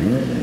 Mm-hmm.